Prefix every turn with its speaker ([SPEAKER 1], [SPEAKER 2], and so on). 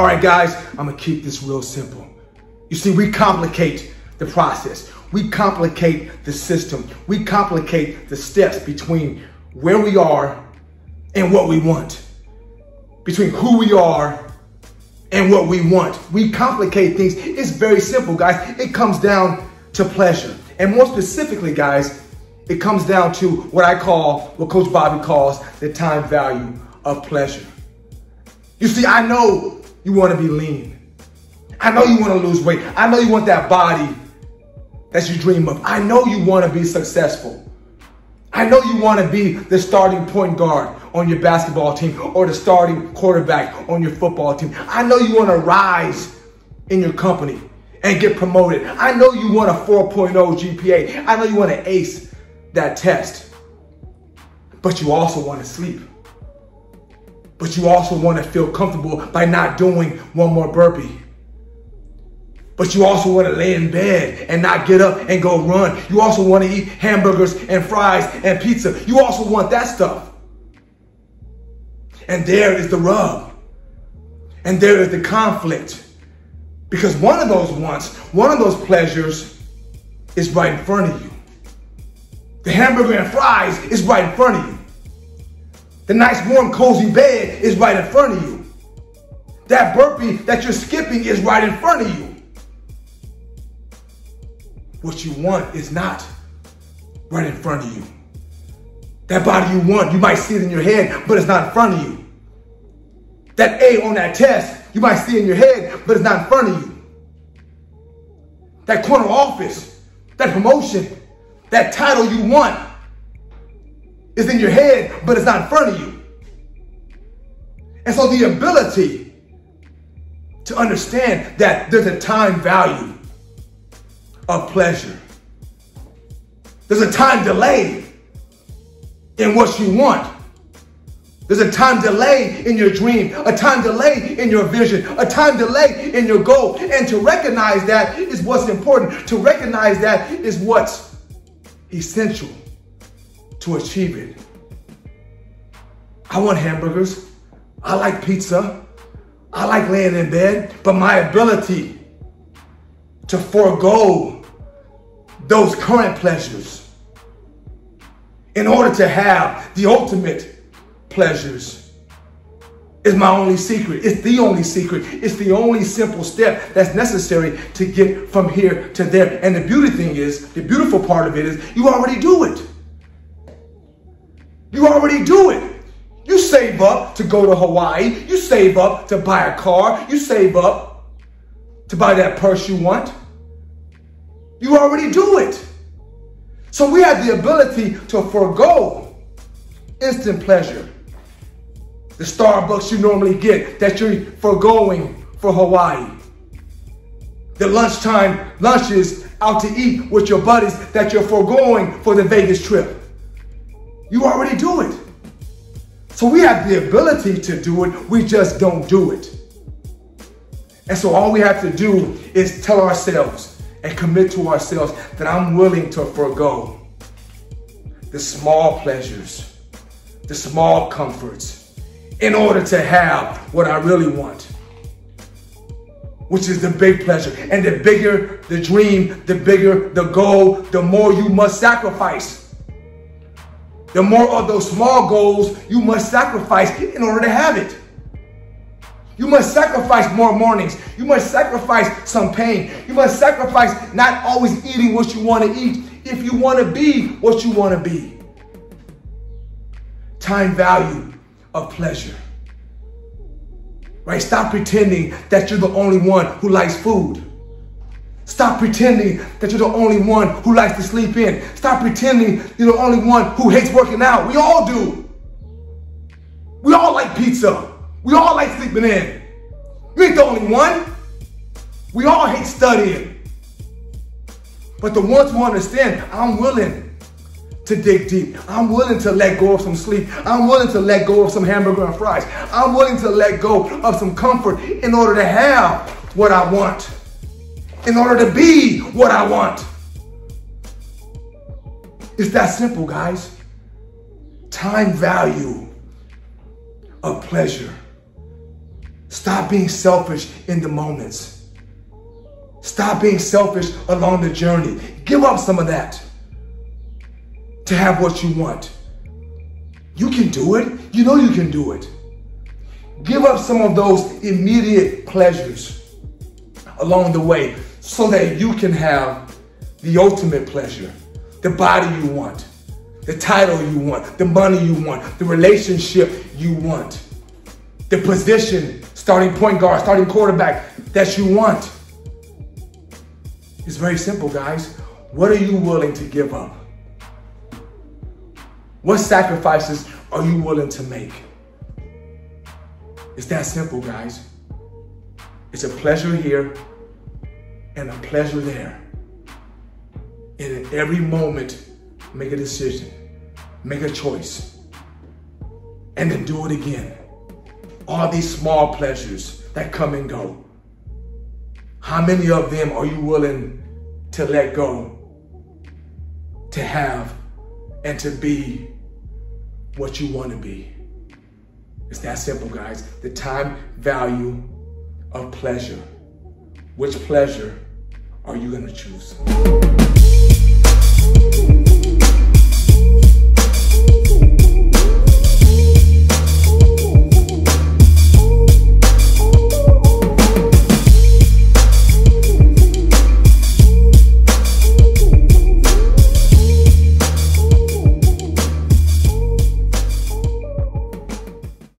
[SPEAKER 1] All right, guys, I'm gonna keep this real simple. You see, we complicate the process. We complicate the system. We complicate the steps between where we are and what we want. Between who we are and what we want. We complicate things. It's very simple, guys. It comes down to pleasure. And more specifically, guys, it comes down to what I call, what Coach Bobby calls the time value of pleasure. You see, I know you want to be lean. I know you want to lose weight. I know you want that body that you dream of. I know you want to be successful. I know you want to be the starting point guard on your basketball team or the starting quarterback on your football team. I know you want to rise in your company and get promoted. I know you want a 4.0 GPA. I know you want to ace that test. But you also want to sleep. But you also want to feel comfortable by not doing one more burpee. But you also want to lay in bed and not get up and go run. You also want to eat hamburgers and fries and pizza. You also want that stuff. And there is the rub. And there is the conflict. Because one of those wants, one of those pleasures is right in front of you. The hamburger and fries is right in front of you. The nice warm cozy bed is right in front of you. That burpee that you're skipping is right in front of you. What you want is not right in front of you. That body you want, you might see it in your head, but it's not in front of you. That A on that test, you might see it in your head, but it's not in front of you. That corner office, that promotion, that title you want is in your head, but it's not in front of you. And so the ability to understand that there's a time value of pleasure. There's a time delay in what you want. There's a time delay in your dream, a time delay in your vision, a time delay in your goal. And to recognize that is what's important. To recognize that is what's essential to achieve it. I want hamburgers. I like pizza. I like laying in bed, but my ability to forego those current pleasures in order to have the ultimate pleasures is my only secret. It's the only secret. It's the only simple step that's necessary to get from here to there. And the beauty thing is, the beautiful part of it is you already do it. You already do it. You save up to go to Hawaii. You save up to buy a car. You save up to buy that purse you want. You already do it. So we have the ability to forego instant pleasure. The Starbucks you normally get that you're foregoing for Hawaii. The lunchtime lunches out to eat with your buddies that you're foregoing for the Vegas trip. You already do it. So we have the ability to do it, we just don't do it. And so all we have to do is tell ourselves, and commit to ourselves that I'm willing to forego the small pleasures, the small comforts, in order to have what I really want, which is the big pleasure. And the bigger the dream, the bigger the goal, the more you must sacrifice. The more of those small goals you must sacrifice in order to have it. You must sacrifice more mornings. You must sacrifice some pain. You must sacrifice not always eating what you want to eat if you want to be what you want to be. Time value of pleasure. Right? Stop pretending that you're the only one who likes food. Stop pretending that you're the only one who likes to sleep in. Stop pretending you're the only one who hates working out. We all do. We all like pizza. We all like sleeping in. You ain't the only one. We all hate studying. But the ones who understand, I'm willing to dig deep. I'm willing to let go of some sleep. I'm willing to let go of some hamburger and fries. I'm willing to let go of some comfort in order to have what I want. In order to be what I want. It's that simple, guys. Time value of pleasure. Stop being selfish in the moments. Stop being selfish along the journey. Give up some of that to have what you want. You can do it. You know you can do it. Give up some of those immediate pleasures along the way so that you can have the ultimate pleasure, the body you want, the title you want, the money you want, the relationship you want, the position, starting point guard, starting quarterback that you want. It's very simple, guys. What are you willing to give up? What sacrifices are you willing to make? It's that simple, guys. It's a pleasure here and a pleasure there. And in every moment, make a decision, make a choice, and then do it again. All these small pleasures that come and go. How many of them are you willing to let go, to have, and to be what you want to be? It's that simple, guys. The time value of pleasure. Which pleasure are you going to choose?